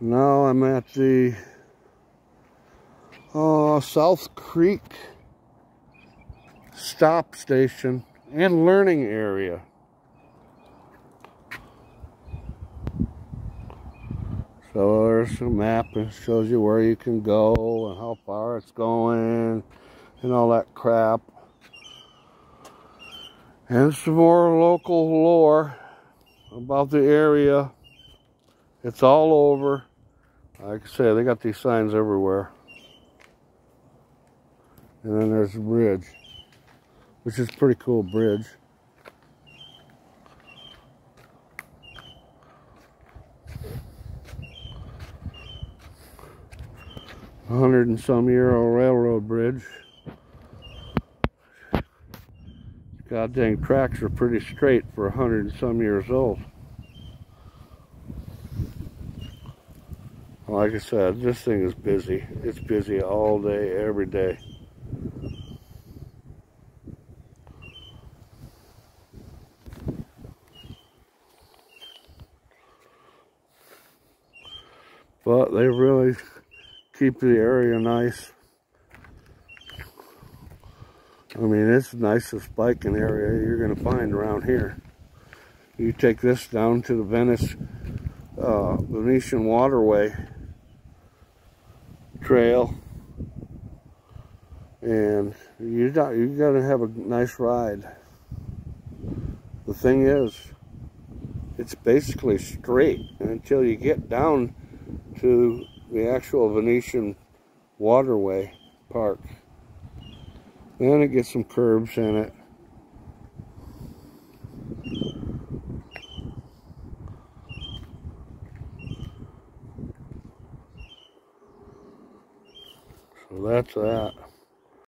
Now I'm at the uh, South Creek stop station and learning area. So there's a map that shows you where you can go and how far it's going and all that crap. And some more local lore about the area. It's all over. Like I say, they got these signs everywhere. And then there's a bridge, which is a pretty cool bridge. Hundred and some year old railroad bridge. God dang tracks are pretty straight for a hundred and some years old. Like I said, this thing is busy. It's busy all day, every day. But they really keep the area nice. I mean, it's the nicest biking area you're going to find around here. You take this down to the Venice uh, Venetian Waterway trail and you got you got to have a nice ride. The thing is, it's basically straight until you get down to the actual Venetian waterway park. Then it gets some curves in it. So that's that.